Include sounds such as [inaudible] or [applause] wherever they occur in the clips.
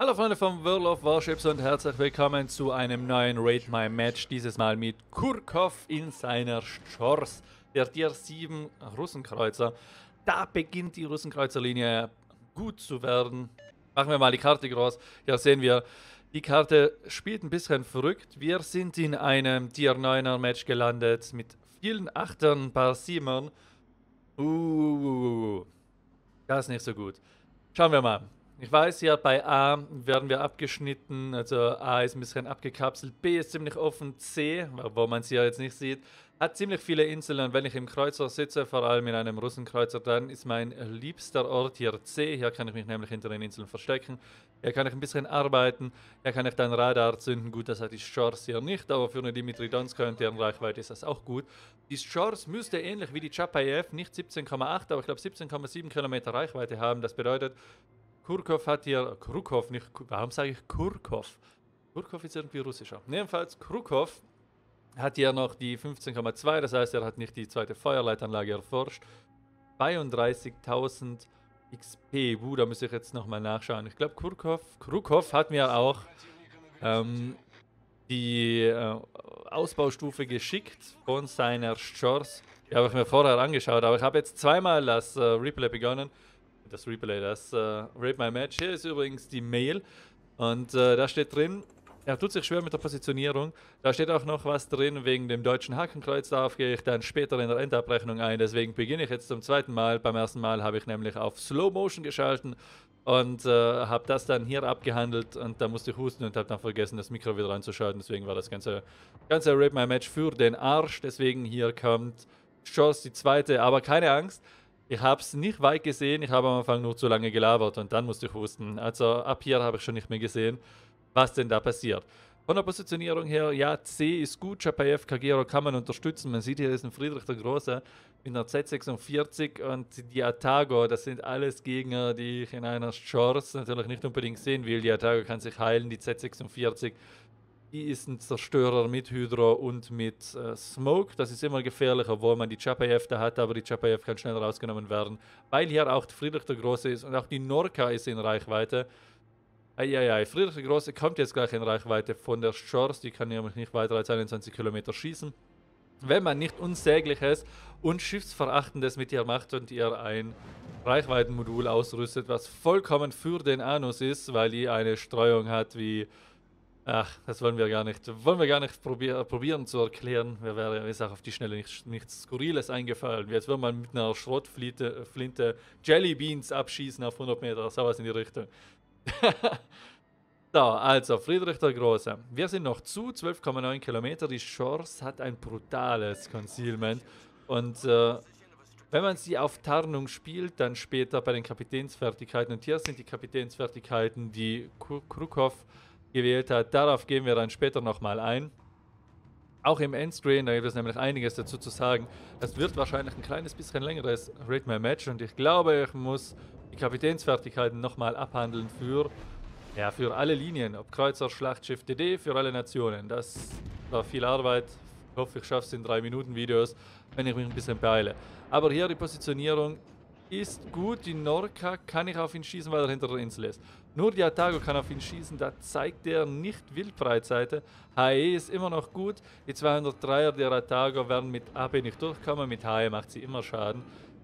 Hallo Freunde von World of Warships und herzlich willkommen zu einem neuen Raid My Match. Dieses Mal mit Kurkov in seiner Shores, der Tier 7 Russenkreuzer. Da beginnt die Russenkreuzerlinie gut zu werden. Machen wir mal die Karte groß. Hier sehen wir, die Karte spielt ein bisschen verrückt. Wir sind in einem Tier 9er Match gelandet mit vielen Achtern, ein paar Siemern. Uh, das ist nicht so gut. Schauen wir mal. Ich weiß ja, bei A werden wir abgeschnitten, also A ist ein bisschen abgekapselt, B ist ziemlich offen, C, wo man es ja jetzt nicht sieht, hat ziemlich viele Inseln und wenn ich im Kreuzer sitze, vor allem in einem Russenkreuzer, dann ist mein liebster Ort hier C. Hier kann ich mich nämlich hinter den Inseln verstecken. Hier kann ich ein bisschen arbeiten. Hier kann ich dann Radar zünden. Gut, das hat die Shores hier nicht, aber für eine Dimitri Donskoy und deren Reichweite ist das auch gut. Die Shores müsste ähnlich wie die Chapayev nicht 17,8, aber ich glaube 17,7 Kilometer Reichweite haben. Das bedeutet, Kurkov hat hier, Krukov, nicht, warum sage ich Kurkov? Kurkov ist irgendwie russischer. Jedenfalls, Krukov hat hier noch die 15,2, das heißt, er hat nicht die zweite Feuerleitanlage erforscht. 32.000 XP, uh, da muss ich jetzt nochmal nachschauen. Ich glaube, Kurkov, Krukov hat mir auch ähm, die äh, Ausbaustufe geschickt von seiner Shores. Die habe ich mir vorher angeschaut, aber ich habe jetzt zweimal das äh, Replay begonnen. Das Replay, das äh, Rate My Match. Hier ist übrigens die Mail und äh, da steht drin, er tut sich schwer mit der Positionierung. Da steht auch noch was drin wegen dem deutschen Hakenkreuz. Darauf gehe ich dann später in der Endabrechnung ein. Deswegen beginne ich jetzt zum zweiten Mal. Beim ersten Mal habe ich nämlich auf Slow Motion geschalten und äh, habe das dann hier abgehandelt und da musste ich husten und habe dann vergessen, das Mikro wieder reinzuschalten. Deswegen war das ganze, ganze Rip My Match für den Arsch. Deswegen hier kommt Chance die zweite, aber keine Angst. Ich habe es nicht weit gesehen, ich habe am Anfang nur zu lange gelabert und dann musste ich husten. Also ab hier habe ich schon nicht mehr gesehen was denn da passiert. Von der Positionierung her, ja, C ist gut, Chapayev, Kagero kann man unterstützen. Man sieht hier ist ein Friedrich der Große mit einer Z46 und die Atago, das sind alles Gegner, die ich in einer Chance natürlich nicht unbedingt sehen will. Die Atago kann sich heilen, die Z46, die ist ein Zerstörer mit Hydro und mit äh, Smoke. Das ist immer gefährlich, obwohl man die Chapayev da hat, aber die Chapayev kann schnell rausgenommen werden, weil hier auch Friedrich der Große ist und auch die Norka ist in Reichweite. Eieiei, Friedrich der Große kommt jetzt gleich in Reichweite von der Shores, die kann nämlich nicht weiter als 21 Kilometer schießen. Wenn man nicht Unsägliches und Schiffsverachtendes mit ihr macht und ihr ein Reichweitenmodul ausrüstet, was vollkommen für den Anus ist, weil die eine Streuung hat wie... Ach, das wollen wir gar nicht, wollen wir gar nicht probier, probieren zu erklären. Mir wäre ist auch auf die Schnelle nichts, nichts Skurriles eingefallen. Jetzt würde man mit einer Schrottflinte Flinte Jellybeans abschießen auf 100 Meter, sowas in die Richtung. [laughs] so, also Friedrich der Große. Wir sind noch zu 12,9 Kilometer. Die Shores hat ein brutales Concealment. Und äh, wenn man sie auf Tarnung spielt, dann später bei den Kapitänsfertigkeiten. Und hier sind die Kapitänsfertigkeiten, die Krukov gewählt hat. Darauf gehen wir dann später nochmal ein. Auch im Endscreen, da gibt es nämlich einiges dazu zu sagen. Das wird wahrscheinlich ein kleines bisschen längeres Rate My Match und ich glaube, ich muss die Kapitänsfertigkeiten nochmal abhandeln für, ja, für alle Linien, ob Kreuzer, Schlachtschiff, DD, für alle Nationen. Das war viel Arbeit. Ich hoffe, ich schaffe es in 3 Minuten Videos, wenn ich mich ein bisschen beeile. Aber hier die Positionierung ist gut. Die Norka kann ich auf ihn schießen, weil er hinter der Insel ist. Nur die Atago kann auf ihn schießen, da zeigt er nicht Wildbreitseite. HE ist immer noch gut. Die 203er der Atago werden mit AB nicht durchkommen, mit HE macht sie immer Schaden.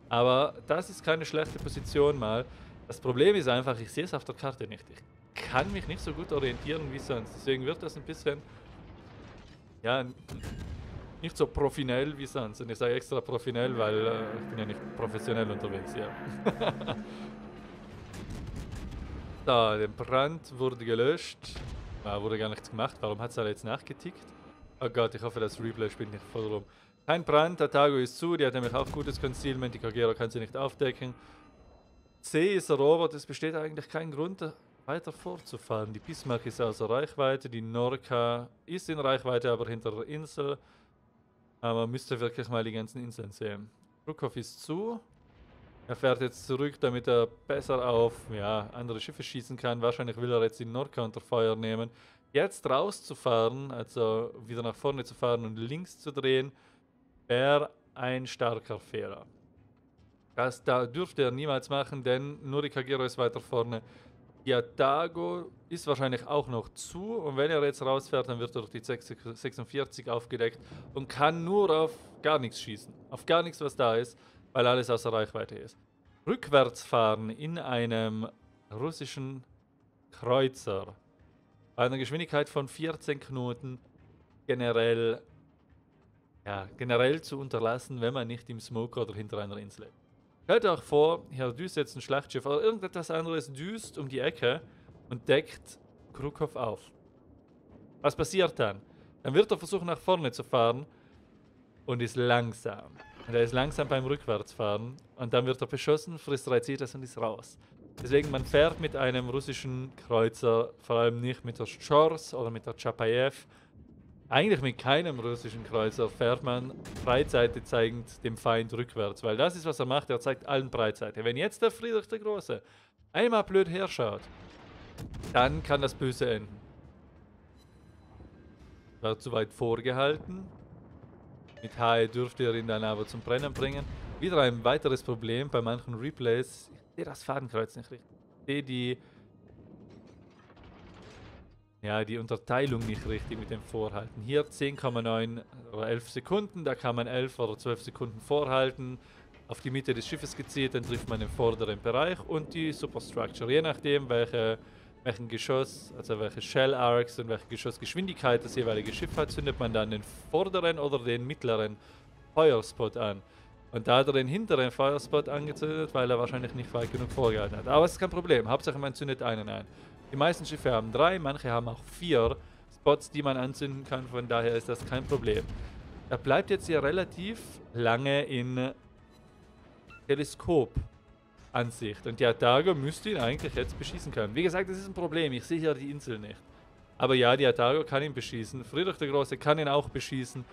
Aber das ist keine schlechte Position mal. Das Problem ist einfach, ich sehe es auf der Karte nicht. Ich kann mich nicht so gut orientieren wie sonst. Deswegen wird das ein bisschen, ja, nicht so professionell wie sonst. Und ich sage extra professionell, weil äh, ich bin ja nicht professionell unterwegs, ja. [laughs] da, der Brand wurde gelöscht. Ah, wurde gar nichts gemacht. Warum hat es alle jetzt nachgetickt? Oh Gott, ich hoffe, das Replay spielt nicht voll rum. Kein Brand, der Tago ist zu, die hat nämlich auch gutes Concealment, die Kagero kann sie nicht aufdecken. C ist erobert, es besteht eigentlich kein Grund, weiter fortzufahren. Die Bismarck ist außer Reichweite, die Norka ist in Reichweite, aber hinter der Insel. Aber müsste wirklich mal die ganzen Inseln sehen. Rukov ist zu. Er fährt jetzt zurück, damit er besser auf ja, andere Schiffe schießen kann. Wahrscheinlich will er jetzt die Norka unter Feuer nehmen. Jetzt rauszufahren, also wieder nach vorne zu fahren und links zu drehen, wäre ein starker Fehler. Das da dürfte er niemals machen, denn nur die Kagero ist weiter vorne. Yatago ist wahrscheinlich auch noch zu und wenn er jetzt rausfährt, dann wird er durch die 46 aufgedeckt und kann nur auf gar nichts schießen. Auf gar nichts, was da ist, weil alles außer Reichweite ist. Rückwärts fahren in einem russischen Kreuzer bei einer Geschwindigkeit von 14 Knoten generell, ja, generell zu unterlassen, wenn man nicht im Smoke oder hinter einer Insel ist. Stellt euch vor, hier düst jetzt ein Schlachtschiff oder irgendetwas anderes düst um die Ecke und deckt Krukov auf. Was passiert dann? Dann wird er versuchen nach vorne zu fahren und ist langsam. Und er ist langsam beim Rückwärtsfahren und dann wird er beschossen, frisst drei Zitas und ist raus. Deswegen, man fährt mit einem russischen Kreuzer, vor allem nicht mit der Schors oder mit der Chapayev, eigentlich mit keinem russischen Kreuzer fährt man Breitseite zeigend dem Feind rückwärts, weil das ist, was er macht, er zeigt allen Breitseite. Wenn jetzt der Friedrich der Große einmal blöd herschaut, dann kann das böse enden. War zu weit vorgehalten. Mit HE dürfte er ihn dann aber zum Brennen bringen. Wieder ein weiteres Problem bei manchen Replays. Ich sehe das Fadenkreuz nicht richtig. Ich sehe die ja, die Unterteilung nicht richtig mit dem Vorhalten. Hier 10,9 oder 11 Sekunden, da kann man 11 oder 12 Sekunden vorhalten, auf die Mitte des Schiffes gezielt, dann trifft man den vorderen Bereich und die Superstructure. Je nachdem, welche, welchen Geschoss, also welche Shell Arcs und welche Geschossgeschwindigkeit das jeweilige Schiff hat, zündet man dann den vorderen oder den mittleren Feuerspot an. Und da hat er den hinteren Feuerspot angezündet, weil er wahrscheinlich nicht weit genug vorgehalten hat. Aber es ist kein Problem, Hauptsache man zündet einen ein. Die meisten Schiffe haben drei, manche haben auch vier Spots, die man anzünden kann. Von daher ist das kein Problem. Er bleibt jetzt hier relativ lange in Teleskopansicht. Und die Atago müsste ihn eigentlich jetzt beschießen können. Wie gesagt, das ist ein Problem. Ich sehe hier die Insel nicht. Aber ja, die Atago kann ihn beschießen. Friedrich der Große kann ihn auch beschießen.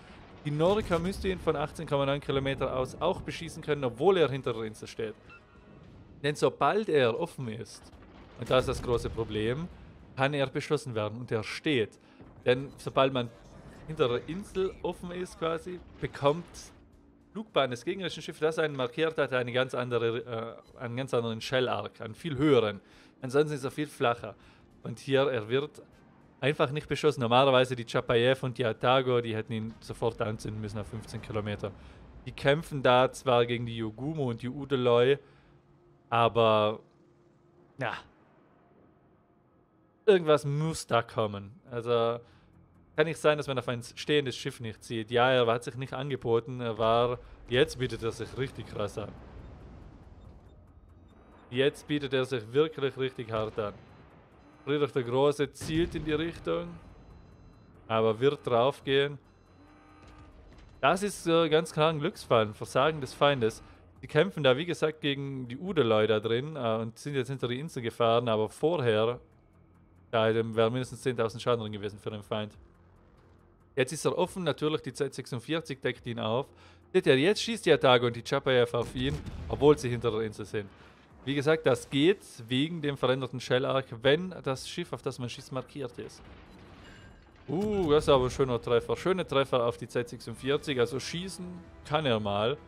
Die Norika müsste ihn von 18,9 Kilometer aus auch beschießen können, obwohl er hinter der Insel steht. Denn sobald er offen ist, und da ist das große Problem, kann er beschossen werden und er steht. Denn sobald man hinter der Insel offen ist quasi, bekommt Flugbahn des gegnerischen Schiffes, das einen markiert hat, eine ganz andere, äh, einen ganz anderen Shell-Arc, einen viel höheren. Ansonsten ist er viel flacher. Und hier, er wird einfach nicht beschossen. Normalerweise die Chapayev und die Atago, die hätten ihn sofort anzünden müssen auf 15 Kilometer. Die kämpfen da zwar gegen die Yogumo und die Udeloi, aber ja, irgendwas muss da kommen. Also kann nicht sein, dass man auf ein stehendes Schiff nicht zieht. Ja, er hat sich nicht angeboten, er war... Jetzt bietet er sich richtig krass an. Jetzt bietet er sich wirklich richtig hart an. Friedrich der Große zielt in die Richtung, aber wird draufgehen. Das ist äh, ganz klar ein Glücksfall, Versagen des Feindes. Die kämpfen da, wie gesagt, gegen die Udeloi da drin äh, und sind jetzt hinter die Insel gefahren, aber vorher ja, dann wären mindestens 10.000 Schaden drin gewesen für den Feind. Jetzt ist er offen, natürlich die Z46 deckt ihn auf. Seht ihr, jetzt schießt die Attacke und die Chapayev auf ihn, obwohl sie hinter der Insel sind. Wie gesagt, das geht wegen dem veränderten Shell-Arc, wenn das Schiff, auf das man schießt, markiert ist. Uh, das ist aber ein schöner Treffer. Schöne Treffer auf die Z46, also schießen kann er mal.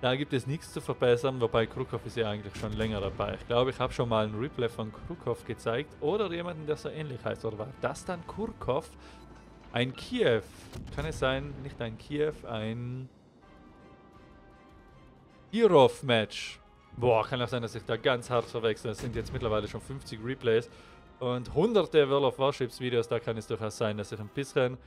Da gibt es nichts zu verbessern, wobei Krukov ist ja eigentlich schon länger dabei. Ich glaube, ich habe schon mal ein Replay von Krukov gezeigt oder jemanden, der so ähnlich heißt. Oder war das dann Kurkov? Ein Kiew. Kann es sein, nicht ein Kiew, ein Kirov-Match. Boah, kann auch sein, dass ich da ganz hart verwechsel. Es sind jetzt mittlerweile schon 50 Replays und hunderte World of Warships Videos. Da kann es durchaus sein, dass ich ein bisschen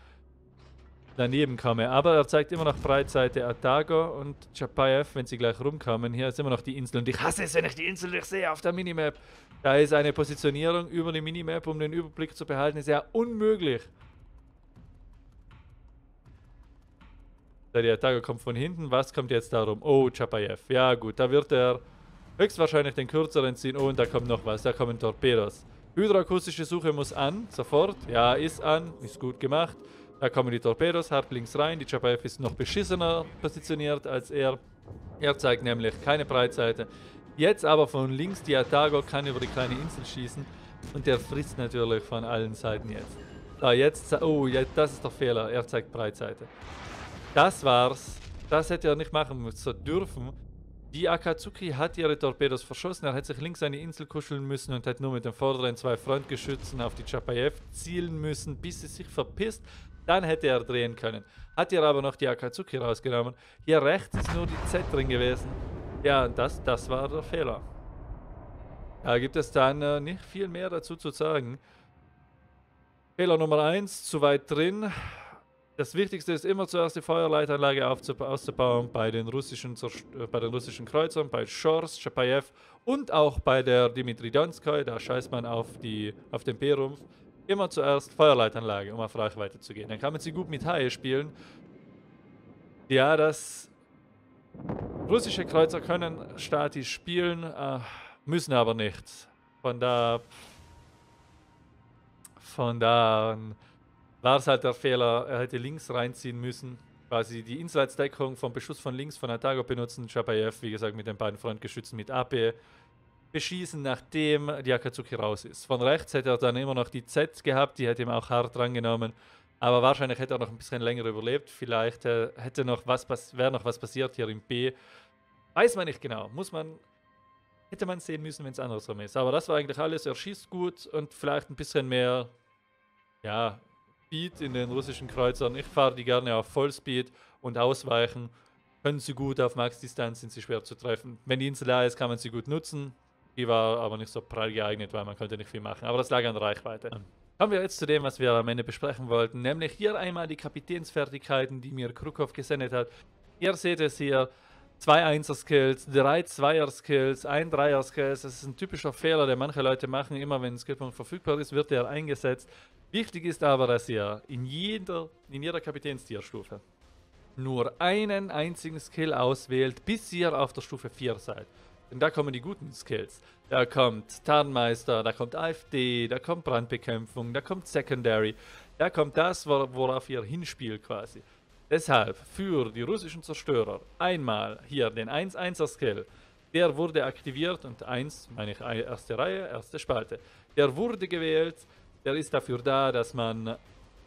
daneben komme. Aber er zeigt immer noch Breitseite Atago und Chapayev, wenn sie gleich rumkommen. Hier ist immer noch die Insel und ich hasse es, wenn ich die Insel nicht sehe auf der Minimap. Da ist eine Positionierung über die Minimap, um den Überblick zu behalten, ist ja unmöglich. Der Atago kommt von hinten. Was kommt jetzt darum? Oh, Chapayev. Ja gut, da wird er höchstwahrscheinlich den kürzeren ziehen. Oh, und da kommt noch was. Da kommen Torpedos. Hydroakustische Suche muss an. Sofort. Ja, ist an. Ist gut gemacht. Da kommen die Torpedos hart links rein. Die Chapayev ist noch beschissener positioniert als er. Er zeigt nämlich keine Breitseite. Jetzt aber von links die Atago kann über die kleine Insel schießen. Und der frisst natürlich von allen Seiten jetzt. Da, jetzt, oh, jetzt, das ist der Fehler. Er zeigt Breitseite. Das war's. Das hätte er nicht machen müssen dürfen. Die Akatsuki hat ihre Torpedos verschossen. Er hätte sich links die Insel kuscheln müssen und hätte nur mit den vorderen zwei Frontgeschützen auf die Chapayev zielen müssen, bis sie sich verpisst. Dann hätte er drehen können. Hat ihr aber noch die Akatsuki rausgenommen. Hier rechts ist nur die Z drin gewesen. Ja, das, das war der Fehler. Da gibt es dann äh, nicht viel mehr dazu zu sagen. Fehler Nummer 1, zu weit drin. Das Wichtigste ist immer zuerst die Feuerleitanlage auszubauen bei den russischen, äh, bei den russischen Kreuzern, bei Shors, Chapayev und auch bei der Dimitri Donskoy. Da scheißt man auf, die, auf den B-Rumpf. Immer zuerst Feuerleitanlage, um auf Reichweite zu gehen. Dann kann man sie gut mit Haie spielen. Ja, das russische Kreuzer können statisch spielen, äh, müssen aber nicht. Von da, von da war es halt der Fehler, er hätte links reinziehen müssen. Quasi die Inseitsdeckung vom Beschuss von links von Atago benutzen. Chabayev, wie gesagt, mit den beiden Frontgeschützen mit AP beschießen, nachdem die Akatsuki raus ist. Von rechts hätte er dann immer noch die Z gehabt, die hätte ihm auch hart drangenommen. Aber wahrscheinlich hätte er noch ein bisschen länger überlebt. Vielleicht äh, hätte noch was wäre noch was passiert hier im B. Weiß man nicht genau. Muss man. Hätte man sehen müssen, wenn es andersrum ist. Aber das war eigentlich alles. Er schießt gut und vielleicht ein bisschen mehr. Ja, Speed in den russischen Kreuzern. Ich fahre die gerne auf Vollspeed und ausweichen. Können sie gut auf Max-Distanz, sind sie schwer zu treffen. Wenn die Insel da ist, kann man sie gut nutzen. Die war aber nicht so prall geeignet, weil man könnte nicht viel machen. Aber das lag an der Reichweite. Kommen wir jetzt zu dem, was wir am Ende besprechen wollten, nämlich hier einmal die Kapitänsfertigkeiten, die mir Krukov gesendet hat. Ihr seht es hier, zwei Einser-Skills, drei Zweier-Skills, ein Dreier-Skills. Das ist ein typischer Fehler, den manche Leute machen. Immer wenn ein Skillpunkt verfügbar ist, wird er eingesetzt. Wichtig ist aber, dass ihr in jeder, in jeder Kapitänstierstufe nur einen einzigen Skill auswählt, bis ihr auf der Stufe 4 seid. Denn da kommen die guten Skills. Da kommt Tarnmeister, da kommt AFD, da kommt Brandbekämpfung, da kommt Secondary, da kommt das, worauf ihr hinspielt quasi. Deshalb für die russischen Zerstörer einmal hier den 1-1er Skill. Der wurde aktiviert und 1, meine ich, erste Reihe, erste Spalte. Der wurde gewählt der ist dafür da, dass man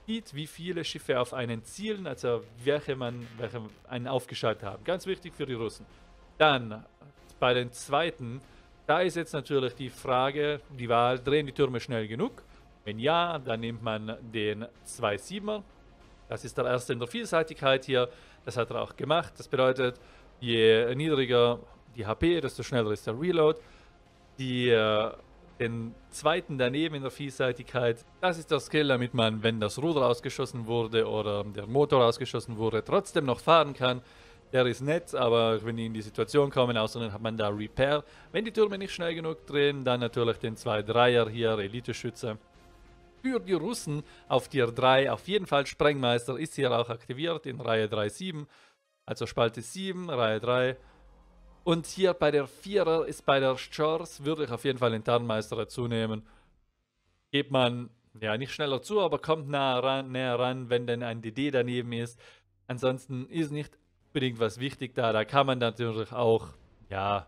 sieht, wie viele Schiffe auf einen zielen, also welche man welche einen aufgeschaltet haben. Ganz wichtig für die Russen. Dann bei den zweiten, da ist jetzt natürlich die Frage, die Wahl, drehen die Türme schnell genug? Wenn ja, dann nimmt man den 2-7er. Das ist der erste in der Vielseitigkeit hier. Das hat er auch gemacht. Das bedeutet, je niedriger die HP, desto schneller ist der Reload. Die äh, den zweiten daneben in der Vielseitigkeit. Das ist der Skill, damit man, wenn das Ruder ausgeschossen wurde oder der Motor ausgeschossen wurde, trotzdem noch fahren kann. Der ist nett, aber wenn die in die Situation kommen, außerdem hat man da Repair. Wenn die Türme nicht schnell genug drehen, dann natürlich den 2-3er hier, Elite-Schütze. Für die Russen auf Tier 3 auf jeden Fall Sprengmeister ist hier auch aktiviert in Reihe 3-7. Also Spalte 7, Reihe 3. Und hier bei der Vierer ist bei der Chars, würde ich auf jeden Fall den Tarnmeister dazu nehmen. Geht man ja nicht schneller zu, aber kommt näher ran, näher ran, wenn denn ein DD daneben ist. Ansonsten ist nicht unbedingt was wichtig da. Da kann man natürlich auch, ja,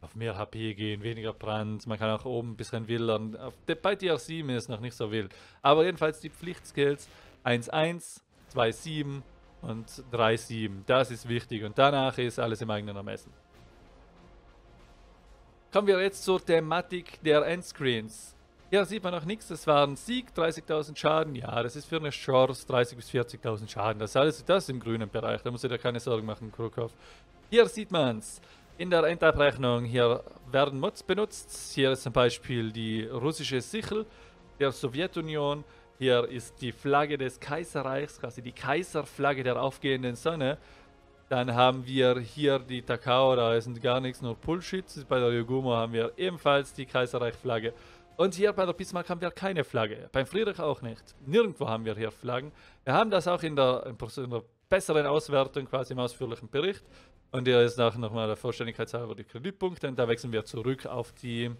auf mehr HP gehen, weniger Brand. Man kann auch oben ein bisschen wildern. Bei DR7 ist es noch nicht so wild. Aber jedenfalls die Pflichtskills 1-1, 2-7 und 3-7. Das ist wichtig und danach ist alles im eigenen Ermessen. Kommen wir jetzt zur Thematik der Endscreens. Hier sieht man noch nichts, das war ein Sieg, 30.000 Schaden. Ja, das ist für eine Chance 30.000 bis 40.000 Schaden. Das ist alles das im grünen Bereich, da muss ich dir keine Sorgen machen, Krukov. Hier sieht man es. In der Endabrechnung hier werden Mods benutzt. Hier ist zum Beispiel die russische Sichel der Sowjetunion. Hier ist die Flagge des Kaiserreichs, quasi die Kaiserflagge der aufgehenden Sonne. Dann haben wir hier die Takao, da ist gar nichts, nur Bullshit. Bei der Yogumo haben wir ebenfalls die Kaiserreich-Flagge. Und hier bei der Bismarck haben wir keine Flagge. Beim Friedrich auch nicht. Nirgendwo haben wir hier Flaggen. Wir haben das auch in der, in der besseren Auswertung, quasi im ausführlichen Bericht. Und hier ist auch nochmal der Vollständigkeit halber die Kreditpunkte. Und da wechseln wir zurück auf die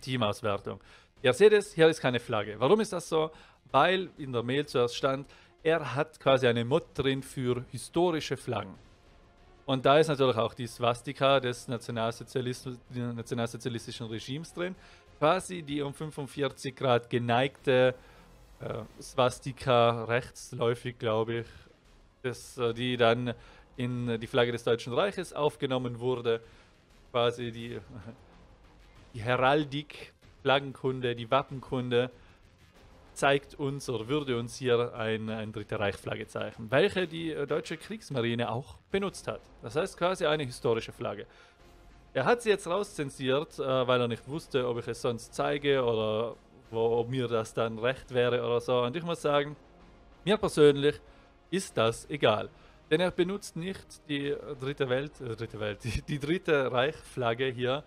Teamauswertung. Ihr seht es, hier ist keine Flagge. Warum ist das so? Weil in der Mail zuerst stand, er hat quasi eine Mod drin für historische Flaggen. Und da ist natürlich auch die Swastika des nationalsozialistischen Regimes drin. Quasi die um 45 Grad geneigte äh, Swastika, rechtsläufig glaube ich, das, äh, die dann in die Flagge des Deutschen Reiches aufgenommen wurde. Quasi die, [laughs] die Heraldik, Flaggenkunde, die Wappenkunde zeigt uns oder würde uns hier ein, ein Dritte Reich-Flagge zeigen, welche die äh, deutsche Kriegsmarine auch benutzt hat. Das heißt quasi eine historische Flagge. Er hat sie jetzt rauszensiert, äh, weil er nicht wusste, ob ich es sonst zeige oder wo, ob mir das dann recht wäre oder so. Und ich muss sagen, mir persönlich ist das egal. Denn er benutzt nicht die dritte Welt, äh, dritte Welt, [laughs] die, die dritte Reich-Flagge hier,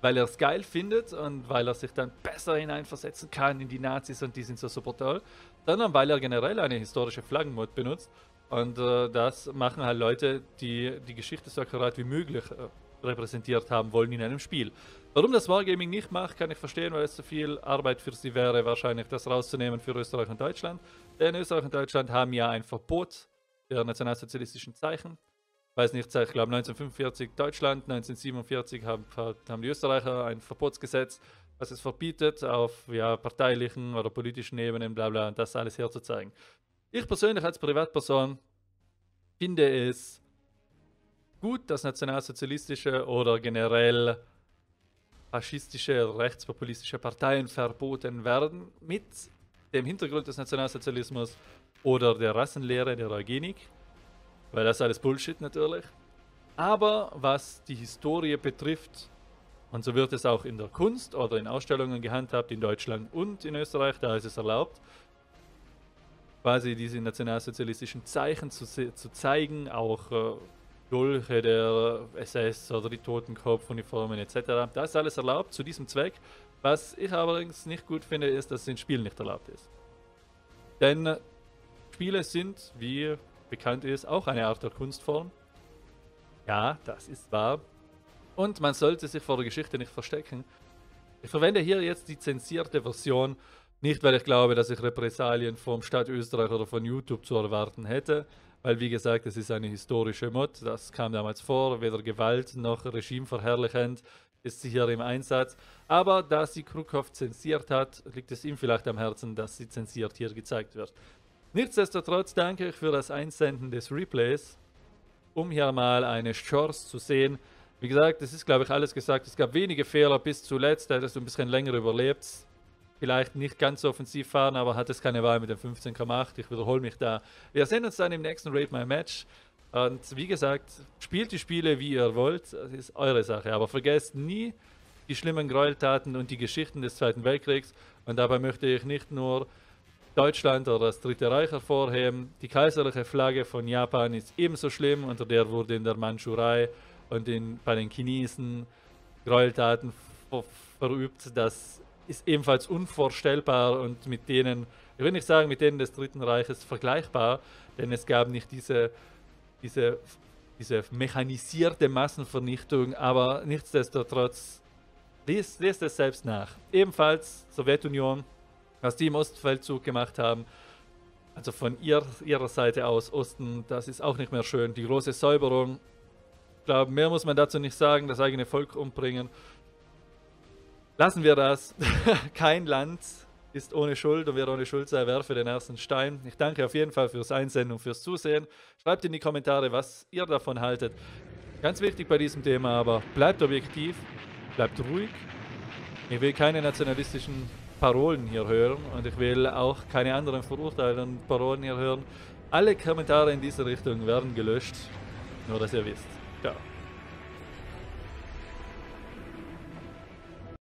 weil er es geil findet und weil er sich dann besser hineinversetzen kann in die Nazis und die sind so super toll, sondern weil er generell eine historische Flaggenmod benutzt. Und äh, das machen halt Leute, die die Geschichte so akkurat wie möglich äh, repräsentiert haben wollen in einem Spiel. Warum das Wargaming nicht macht, kann ich verstehen, weil es zu viel Arbeit für sie wäre, wahrscheinlich das rauszunehmen für Österreich und Deutschland. Denn Österreich und Deutschland haben ja ein Verbot der nationalsozialistischen Zeichen weiß nicht, ich glaube 1945 Deutschland, 1947 haben, haben die Österreicher ein Verbotsgesetz, was es verbietet, auf ja, parteilichen oder politischen Ebenen, bla bla, das alles herzuzeigen. Ich persönlich als Privatperson finde es gut, dass nationalsozialistische oder generell faschistische, rechtspopulistische Parteien verboten werden, mit dem Hintergrund des Nationalsozialismus oder der Rassenlehre der Eugenik. Weil das alles Bullshit natürlich. Aber was die Historie betrifft, und so wird es auch in der Kunst oder in Ausstellungen gehandhabt, in Deutschland und in Österreich, da ist es erlaubt, quasi diese nationalsozialistischen Zeichen zu, zu zeigen, auch äh, Dolche der SS oder die Totenkopfuniformen etc. Das ist alles erlaubt zu diesem Zweck. Was ich allerdings nicht gut finde, ist, dass es in Spielen nicht erlaubt ist. Denn Spiele sind, wie bekannt ist, auch eine Art der Kunstform. Ja, das ist wahr. Und man sollte sich vor der Geschichte nicht verstecken. Ich verwende hier jetzt die zensierte Version, nicht weil ich glaube, dass ich Repressalien vom Staat Österreich oder von YouTube zu erwarten hätte, weil wie gesagt, es ist eine historische Mod, das kam damals vor, weder Gewalt noch Regimeverherrlichend ist sie hier im Einsatz. Aber da sie Krukov zensiert hat, liegt es ihm vielleicht am Herzen, dass sie zensiert hier gezeigt wird. Nichtsdestotrotz danke ich für das Einsenden des Replays, um hier mal eine Chance zu sehen. Wie gesagt, es ist glaube ich alles gesagt. Es gab wenige Fehler bis zuletzt, da hättest du ein bisschen länger überlebt. Vielleicht nicht ganz so offensiv fahren, aber hat es keine Wahl mit dem 15,8. Ich wiederhole mich da. Wir sehen uns dann im nächsten Rate My Match. Und wie gesagt, spielt die Spiele wie ihr wollt. Das ist eure Sache. Aber vergesst nie die schlimmen Gräueltaten und die Geschichten des Zweiten Weltkriegs. Und dabei möchte ich nicht nur Deutschland oder das Dritte Reich hervorheben. Die kaiserliche Flagge von Japan ist ebenso schlimm, unter der wurde in der Mandschurei und in, bei den Chinesen Gräueltaten ver verübt. Das ist ebenfalls unvorstellbar und mit denen, ich will nicht sagen mit denen des Dritten Reiches vergleichbar, denn es gab nicht diese, diese, diese mechanisierte Massenvernichtung, aber nichtsdestotrotz, lest, lest es selbst nach. Ebenfalls Sowjetunion, was die im Ostfeldzug gemacht haben. Also von ihr, ihrer Seite aus, Osten, das ist auch nicht mehr schön. Die große Säuberung. Ich glaube, mehr muss man dazu nicht sagen, das eigene Volk umbringen. Lassen wir das. [laughs] Kein Land ist ohne Schuld und wer ohne Schuld sei, werfe den ersten Stein. Ich danke auf jeden Fall fürs Einsenden und fürs Zusehen. Schreibt in die Kommentare, was ihr davon haltet. Ganz wichtig bei diesem Thema aber, bleibt objektiv, bleibt ruhig. Ich will keine nationalistischen Parolen hier hören und ich will auch keine anderen verurteilenden Parolen hier hören. Alle Kommentare in diese Richtung werden gelöscht, nur dass ihr wisst. Ciao.